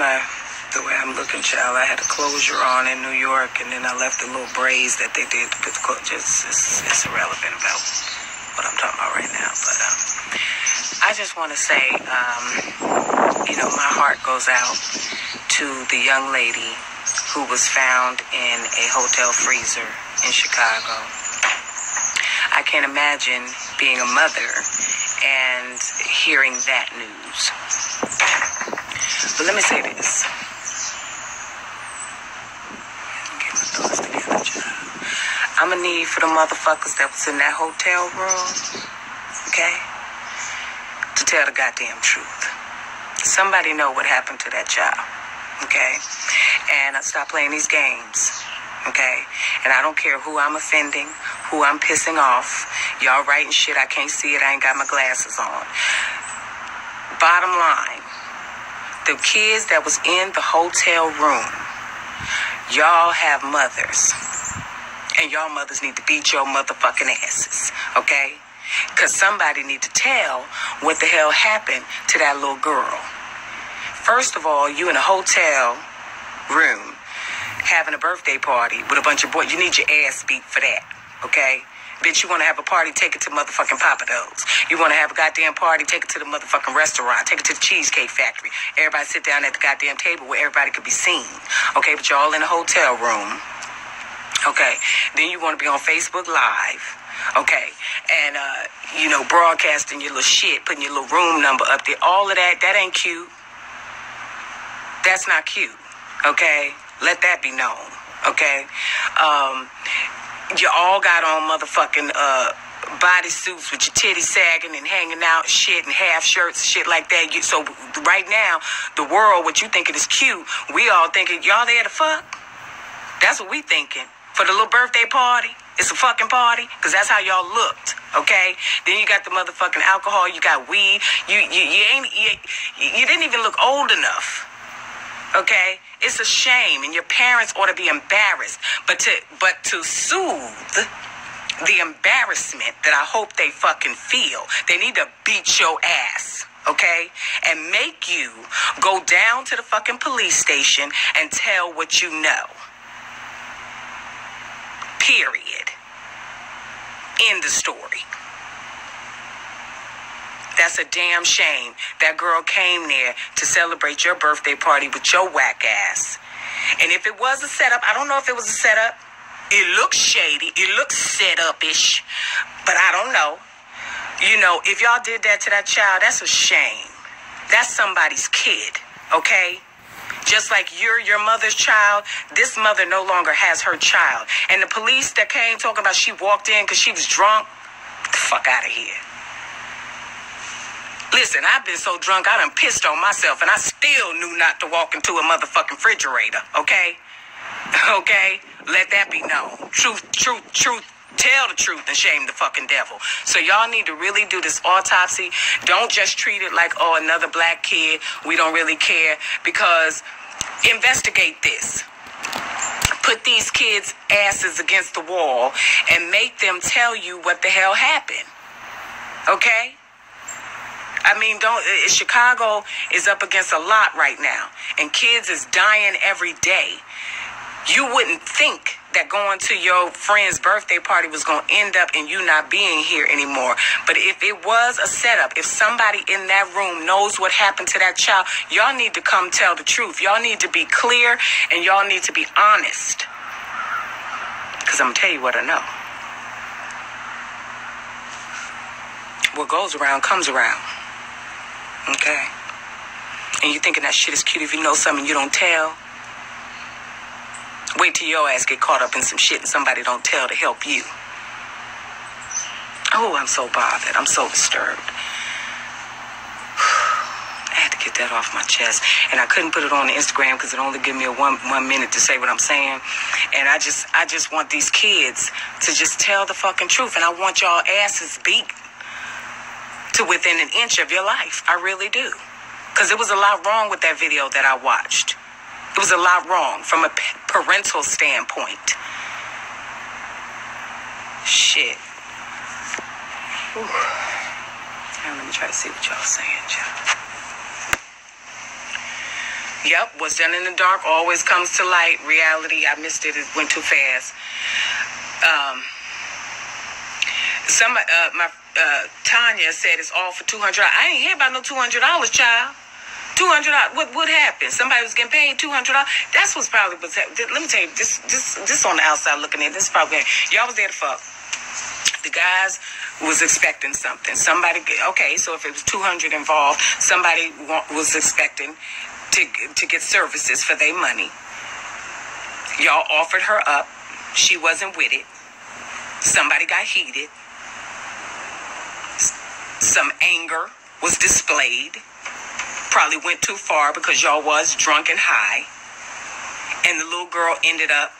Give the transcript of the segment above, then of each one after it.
my the way I'm looking, child. I had a closure on in New York, and then I left the little braids that they did closure. It's, it's, it's irrelevant about what I'm talking about right now. But um, I just want to say, um, you know, my heart goes out to the young lady who was found in a hotel freezer in Chicago. I can't imagine being a mother and hearing that news. But let me say this. Get my thoughts together, child. I'm gonna need for the motherfuckers that was in that hotel room, okay, to tell the goddamn truth. Somebody know what happened to that child, okay? And I stop playing these games, okay? And I don't care who I'm offending, who I'm pissing off. Y'all writing shit, I can't see it, I ain't got my glasses on. Bottom line, the kids that was in the hotel room, y'all have mothers. And y'all mothers need to beat your motherfucking asses, okay? Because somebody need to tell what the hell happened to that little girl. First of all, you in a hotel room having a birthday party with a bunch of boys. You need your ass beat for that, okay? Bitch, you want to have a party, take it to motherfucking Pappadeaux's. You want to have a goddamn party, take it to the motherfucking restaurant, take it to the Cheesecake Factory. Everybody sit down at the goddamn table where everybody could be seen, okay? But you're all in a hotel room, okay? Then you want to be on Facebook Live, okay? And, uh, you know, broadcasting your little shit, putting your little room number up there. All of that, that ain't cute. That's not cute, okay? Let that be known, okay? Um, you all got on motherfucking uh bodysuits with your titties sagging and hanging out shit and half shirts shit like that. You, so right now, the world, what you thinking is cute, we all thinking y'all there to fuck. That's what we thinking for the little birthday party. It's a fucking party because that's how y'all looked. Okay. Then you got the motherfucking alcohol. You got weed. You you, you ain't you, you didn't even look old enough. Okay? It's a shame and your parents ought to be embarrassed. But to but to soothe the embarrassment that I hope they fucking feel, they need to beat your ass. Okay? And make you go down to the fucking police station and tell what you know. Period. End the story. That's a damn shame. That girl came there to celebrate your birthday party with your whack ass. And if it was a setup, I don't know if it was a setup. It looks shady. It looks set up ish. But I don't know. You know, if y'all did that to that child, that's a shame. That's somebody's kid, okay? Just like you're your mother's child, this mother no longer has her child. And the police that came talking about she walked in because she was drunk, fuck out of here. Listen, I've been so drunk I done pissed on myself and I still knew not to walk into a motherfucking refrigerator, okay? Okay? Let that be known. Truth, truth, truth. Tell the truth and shame the fucking devil. So y'all need to really do this autopsy. Don't just treat it like, oh, another black kid. We don't really care. Because investigate this. Put these kids' asses against the wall and make them tell you what the hell happened. Okay? I mean, don't Chicago is up against a lot right now, and kids is dying every day. You wouldn't think that going to your friend's birthday party was going to end up in you not being here anymore. But if it was a setup, if somebody in that room knows what happened to that child, y'all need to come tell the truth. Y'all need to be clear and y'all need to be honest. Because I'm going to tell you what I know. What goes around comes around. Okay? And you thinking that shit is cute if you know something you don't tell? Wait till your ass get caught up in some shit and somebody don't tell to help you. Oh, I'm so bothered. I'm so disturbed. I had to get that off my chest. And I couldn't put it on Instagram because it only give me a one one minute to say what I'm saying. And I just I just want these kids to just tell the fucking truth. And I want y'all asses beat to within an inch of your life. I really do. Because it was a lot wrong with that video that I watched. It was a lot wrong from a parental standpoint. Shit. Ooh. Now let me try to see what y'all saying, y'all. Yep, what's done in the dark always comes to light. Reality, I missed it. It went too fast. Um, some uh, my uh, Tanya said it's all for two hundred. I ain't hear about no two hundred dollars, child. Two hundred dollars. What what happened? Somebody was getting paid two hundred dollars. That's what's probably was. Let me tell you, this this this on the outside looking in. This is probably y'all was there to fuck. The guys was expecting something. Somebody okay. So if it was two hundred involved, somebody was expecting to to get services for their money. Y'all offered her up. She wasn't with it. Somebody got heated. Some anger was displayed. Probably went too far because y'all was drunk and high. And the little girl ended up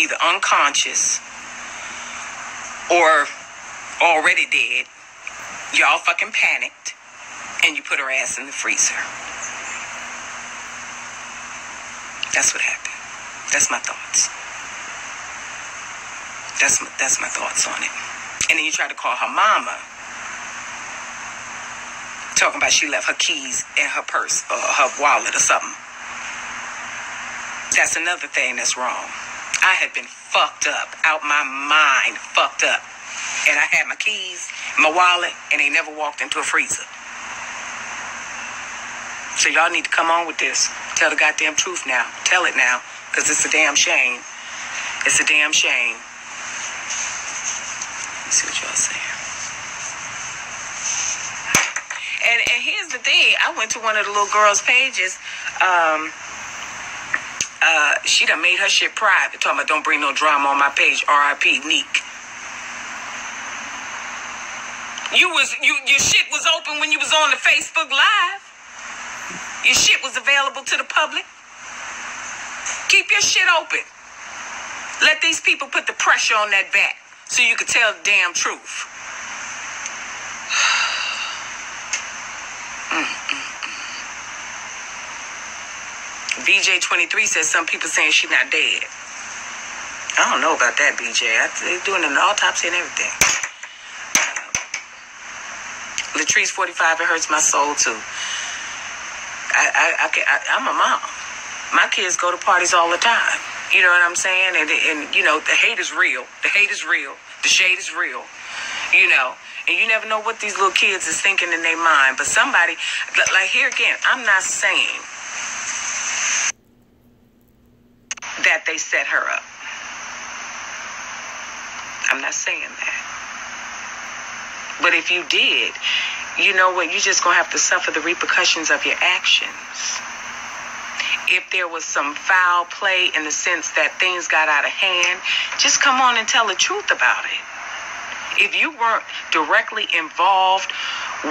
either unconscious or already dead. Y'all fucking panicked and you put her ass in the freezer. That's what happened. That's my thoughts. That's my, that's my thoughts on it. And then you try to call her mama talking about she left her keys in her purse or her wallet or something. That's another thing that's wrong. I had been fucked up, out my mind, fucked up. And I had my keys, my wallet, and they never walked into a freezer. So y'all need to come on with this. Tell the goddamn truth now. Tell it now. Because it's a damn shame. It's a damn shame. Let's see what y'all saying. And and here's the thing. I went to one of the little girls' pages. Um, uh, she done made her shit private. Talking about don't bring no drama on my page. R.I.P. Neek. You was you your shit was open when you was on the Facebook Live. Your shit was available to the public. Keep your shit open. Let these people put the pressure on that back so you can tell the damn truth. BJ23 says some people saying she's not dead. I don't know about that, BJ. They're doing an autopsy and everything. Latrice 45, it hurts my soul too. I, I, I, I, I'm a mom. My kids go to parties all the time. You know what I'm saying? And, and, you know, the hate is real. The hate is real. The shade is real. You know, and you never know what these little kids is thinking in their mind. But somebody, like here again, I'm not saying that they set her up. I'm not saying that. But if you did, you know what? You're just going to have to suffer the repercussions of your actions. If there was some foul play in the sense that things got out of hand, just come on and tell the truth about it. If you weren't directly involved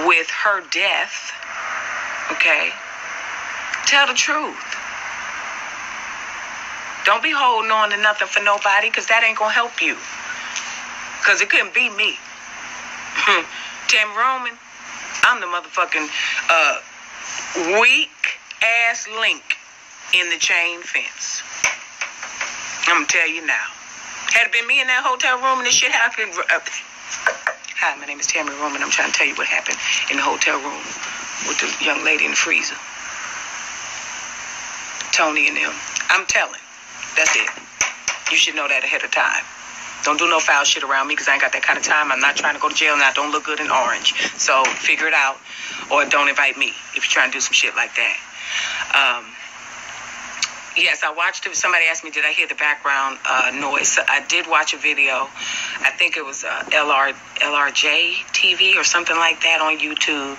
with her death, okay, tell the truth. Don't be holding on to nothing for nobody because that ain't going to help you. Because it couldn't be me. Tami Roman, I'm the motherfucking uh, weak ass link in the chain fence. I'm gonna tell you now. Had it been me in that hotel room and this shit happened. Uh, hi, my name is Tami Roman. I'm trying to tell you what happened in the hotel room with the young lady in the freezer. Tony and them. I'm telling. That's it. You should know that ahead of time. Don't do no foul shit around me because I ain't got that kind of time. I'm not trying to go to jail and I don't look good in orange. So figure it out or don't invite me if you're trying to do some shit like that. Um, yes, I watched it. Somebody asked me, did I hear the background uh, noise? I did watch a video. I think it was uh, LR, LRJ TV or something like that on YouTube.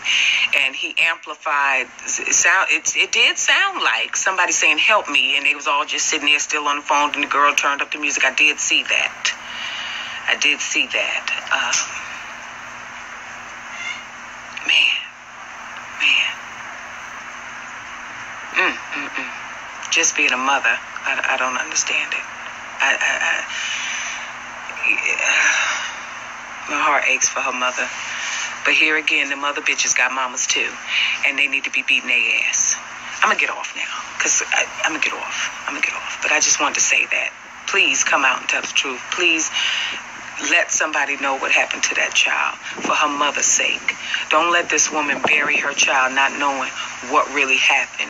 And he amplified, it, sound, it, it did sound like somebody saying, help me. And they was all just sitting there still on the phone and the girl turned up the music. I did see that. I did see that. Um, man, man. Mm, mm, mm. Just being a mother, I, I don't understand it. I, I, I my heart aches for her mother. But here again, the mother bitches got mamas too, and they need to be beating their ass. I'm gonna get off now, cause I, I'm gonna get off. I'm gonna get off. But I just wanted to say that. Please come out and tell the truth. Please let somebody know what happened to that child for her mother's sake. Don't let this woman bury her child not knowing what really happened.